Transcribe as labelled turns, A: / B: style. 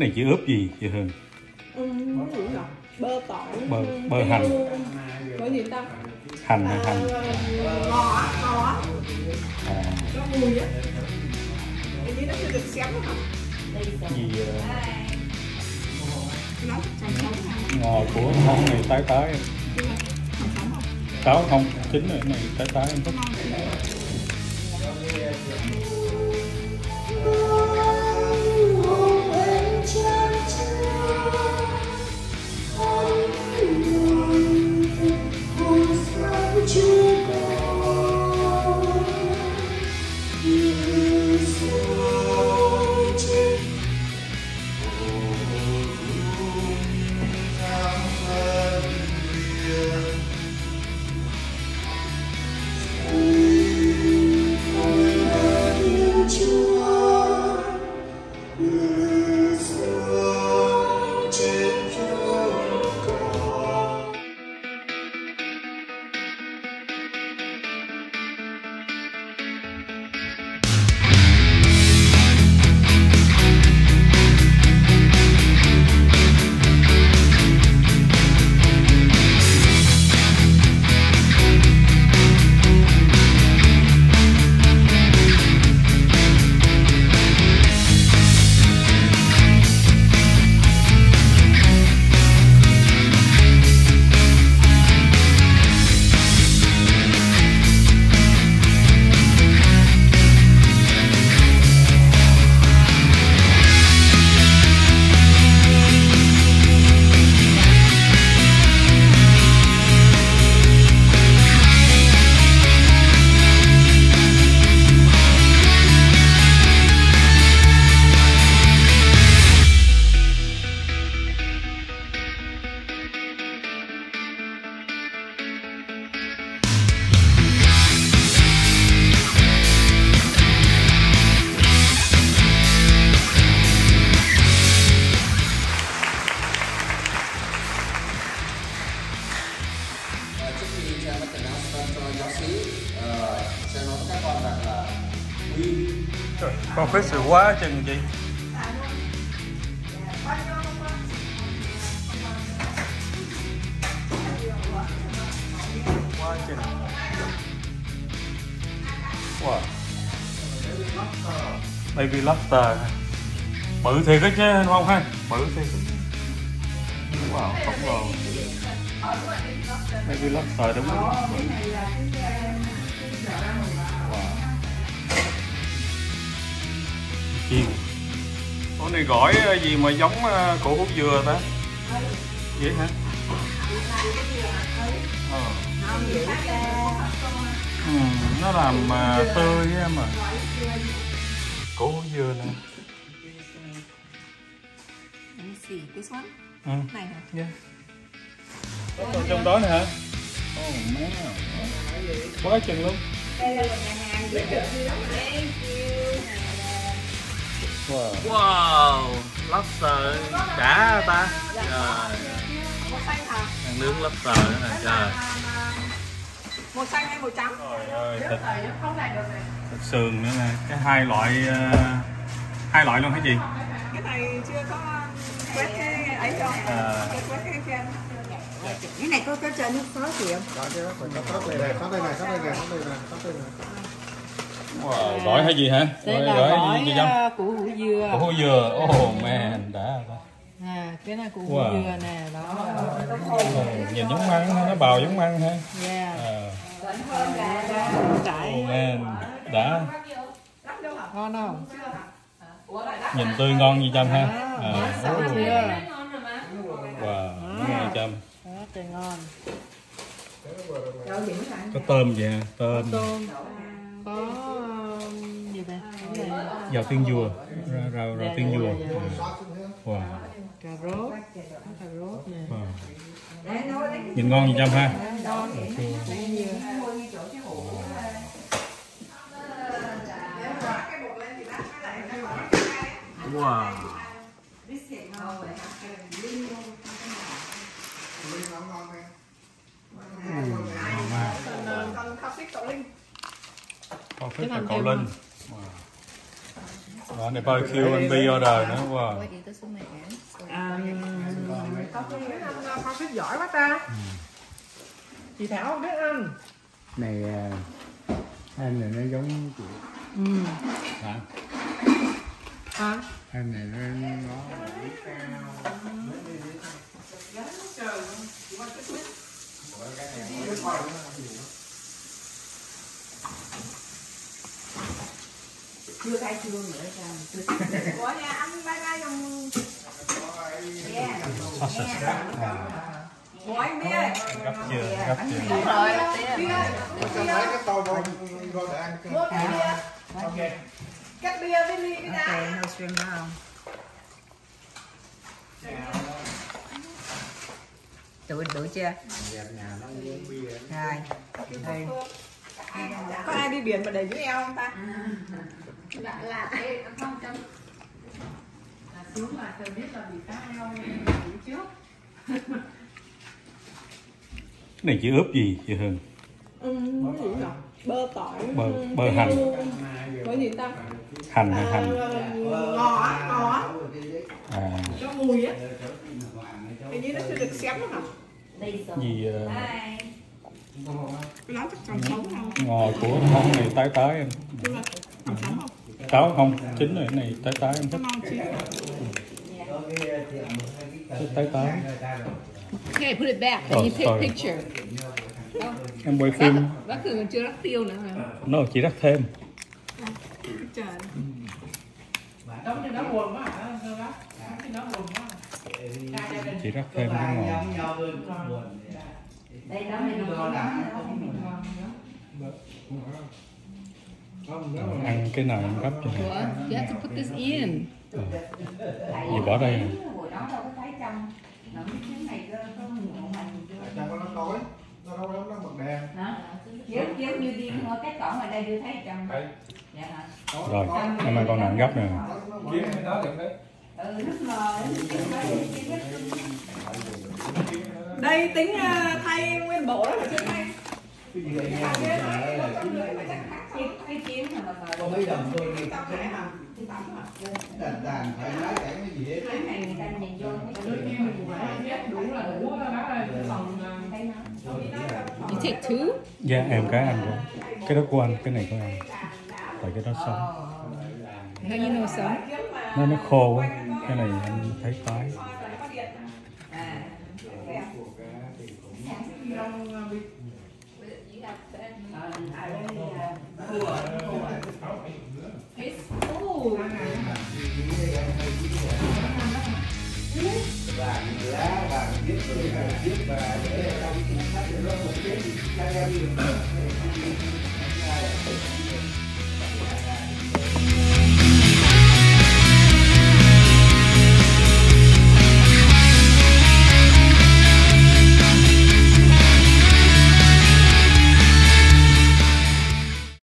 A: này chị ướp gì chị Hương?
B: Ừ, bơ tỏi.
A: Bơ- bơ hành.
B: bơ gì ta?
A: Hành hay hành.
B: Ờ, ngò á ngò á.
A: À,
B: nó mùi á. Cái gì nó chưa được xém hả?
A: Gì ờ,
B: sống hả?
A: Ngò của món này tái tái.
B: Không
A: táo không? Chín rồi này tái tái. Em thích
C: cho giáo sĩ uh, sẽ nói với các con rằng là quy
A: Trời, con phết sự quá chừng chị. Quá chừng. Wow baby lobster. Bự thiệt đó chứ không ha? Bự thiệt. Wow khổng lồ baby lobster đúng không chiên con này gỏi ờ, gì mà giống ờ, củ hút dừa ta vậy hả ờ. ừ, nó làm ờ, tươi á mà củ hút dừa nè
B: Let me see. This one?
A: ừ.
B: Này hả?
A: yeah. Có còn trong đó nè hả oh man quá chừng luôn wow
D: Wow, lobster đã ta. Trời,
B: Màu xanh hả?
D: ăn nướng lobster nữa nè, trời.
B: Màu xanh hay màu trắng?
A: trời ơi thịt, thịt sườn nữa nè cái hai loại ờ, hai loại luôn hả chị
B: Cái này chưa có quét cái ấy cho.
A: À.
B: Quét cái trên.
E: Cái này có có cho nước sốt gì không
C: Đó chứ, phải có sót đây này, sót đây này, sót đây này, sót đây này, sót đây này.
A: wow, gỏi hay gì hả
E: đây là
A: gỏi
E: gỏi
A: gì
E: uh, củ hủ dừa.
A: Củ hú dừa oh man đã ta
E: à cái này củ
A: Wow.
E: hủ dừa nè đó.
A: Oh, nhìn giống măng ha nó bào giống măng ha.
E: Yeah
A: à,
E: cải
A: oh man đã.
E: Ngon không?
A: Nhìn tươi ngon như Trâm ha. À, wow ngon Trâm.
E: đó trời ngon.
A: Có tôm vậy ha tôm.
E: Tôm. Có um, gì này
A: giò tiên dùa rau rau, rau tiên dùa wow,
E: cà rốt. Có cà rốt nè.
A: Wow. nhìn ngon như Trâm ha?
E: Dừa
D: Wow.
A: ngon ha
B: Còn khao xích cậu Linh.
A: Con phết là
E: làm
A: cậu linh. đó này barbecue and be order nữa wow.
E: À, anh con biết giỏi quá ta. Chị thảo không biết ăn.
F: Này à, anh này nó giống chị.
E: Ừ.
F: hả?
E: À.
F: anh này nó
B: Chưa khai trương nữa sao? Ủa nhà anh ba ba dòng Ủa anh Bia. Ơi
A: gấp chưa gấp chưa.
B: Rồi Bia. ơi
C: lấy cái tô vô vô để ăn
B: Mua cái bia. Cắt bia với ly với đá
E: no string nào đủ đủ chưa?
F: Dẹp nhà nó uống bia.
E: Rồi
B: Có ai đi biển mà để dưới eo không ta?
G: Là là ê, không trong
E: xuống là tôi biết là bị cá heo trước
A: cái này chị ướp gì chị Hương?
B: Ừ, cái gì nhỉ? Bơ tỏi
A: bơ bơ hành.
B: Có gì ta?
A: hành hay
B: À,
A: hành.
B: ngò á, ngò á.
A: À.
B: Cho mùi á. Hình như nó chưa được xém hả?
A: gì ờ,
B: Cái đó chắc còn sống không?
A: ngò của món này tái tái em.
B: Còn sống không?
A: Táo không chín rồi cái này tái tái em
B: Cho
A: thích tái tái
G: Okay, put it back.
A: Oh,
G: And you take
A: sorry.
G: picture.
A: em quay phim
G: Bác Cường còn chưa rắc tiêu nữa hả?
A: nó chỉ rắc thêm
B: Trời
E: giống như nó buồn quá hả bác? nó buồn quá
A: chỉ rắc thêm cái ngò
B: Đây đó mình nó
A: ăn cái nào em gấp cho
G: What? You have to put this in.
A: gì bỏ đây
B: này
C: nó đâu nó bật đèn?
B: Nếu nếu như đi ngồi cái cổng ở đây đưa thấy trong Dạ hả?
A: rồi em ơi con nào em gấp nè.
C: Kiếm cái đó được đấy.
B: Ừ, nước ngò Đây tính uh, thay nguyên bộ đó chưa thay
C: cái gì vậy nha
B: Cái chiến mà
C: có mấy đồng tôi đi đàn đàn phải nói chẳng cái gì hết
B: Cái này người ta nhìn vô
E: đôi khi mình biết đủ là đủ bác ơi còn
G: You take two?
A: dạ em cái anh của cái đó của anh cái này của em. Tại cái đó sống.
G: How you know some?
A: nó nó khô quá. Cái này anh thấy tái
G: Oh,
C: vàng lá vàng để trong nó một cái